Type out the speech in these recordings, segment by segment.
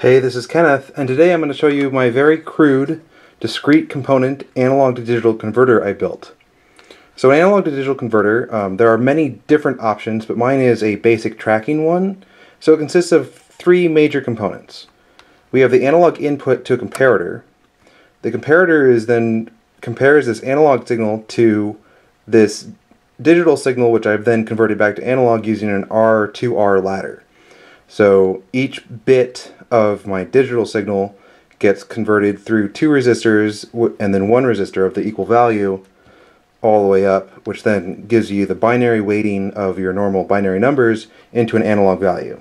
Hey, this is Kenneth, and today I'm going to show you my very crude, discrete component analog to digital converter I built. So an analog to digital converter, um, there are many different options, but mine is a basic tracking one. So it consists of three major components. We have the analog input to a comparator. The comparator is then compares this analog signal to this digital signal, which I've then converted back to analog using an R-2R ladder. So each bit of my digital signal gets converted through two resistors and then one resistor of the equal value all the way up, which then gives you the binary weighting of your normal binary numbers into an analog value.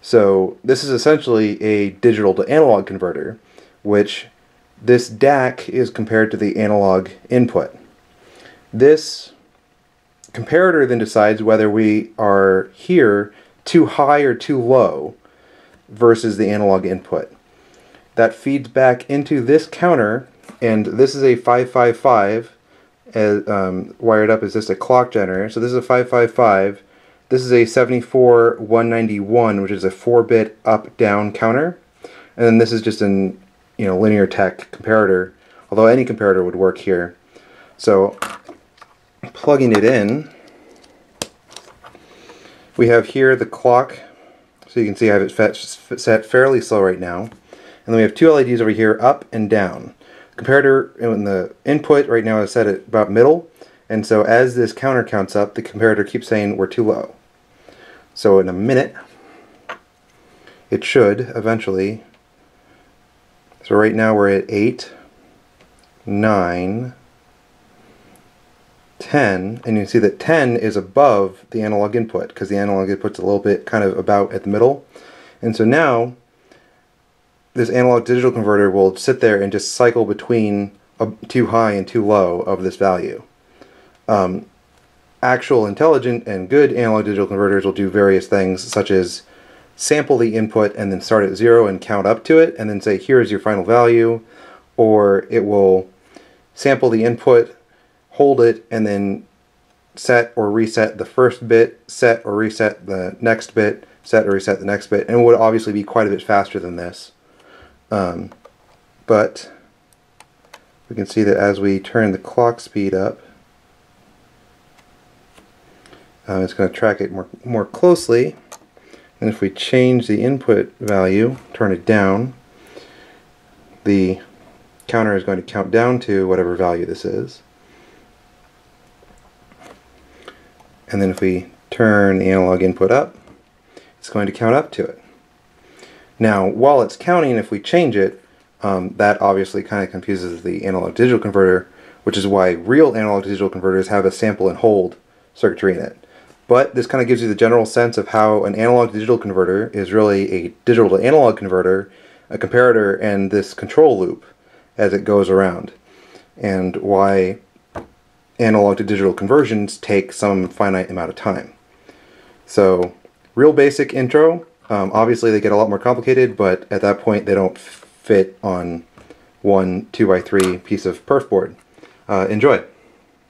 So this is essentially a digital to analog converter, which this DAC is compared to the analog input. This comparator then decides whether we are here too high or too low versus the analog input. That feeds back into this counter, and this is a 555 as, um, wired up as just a clock generator. So this is a 555. This is a 74191, which is a 4-bit up-down counter. And then this is just an you know linear tech comparator, although any comparator would work here. So plugging it in, we have here the clock. So you can see I have it set fairly slow right now. And then we have two LEDs over here, up and down. Comparator in the input right now is set at about middle. And so as this counter counts up, the comparator keeps saying we're too low. So in a minute, it should eventually. So right now we're at 8, 9, 10, and you can see that 10 is above the analog input because the analog input's a little bit kind of about at the middle. And so now this analog digital converter will sit there and just cycle between a, too high and too low of this value. Um, actual intelligent and good analog digital converters will do various things such as sample the input and then start at zero and count up to it and then say here is your final value or it will sample the input hold it, and then set or reset the first bit, set or reset the next bit, set or reset the next bit, and would obviously be quite a bit faster than this. Um, but we can see that as we turn the clock speed up, uh, it's going to track it more, more closely. And if we change the input value, turn it down, the counter is going to count down to whatever value this is. And then if we turn the analog input up, it's going to count up to it. Now, while it's counting, if we change it, um, that obviously kind of confuses the analog digital converter, which is why real analog digital converters have a sample and hold circuitry in it. But this kind of gives you the general sense of how an analog digital converter is really a digital to analog converter, a comparator, and this control loop as it goes around. And why analog to digital conversions take some finite amount of time. So real basic intro. Um, obviously they get a lot more complicated, but at that point they don't fit on one 2x3 piece of perf board. Uh, enjoy!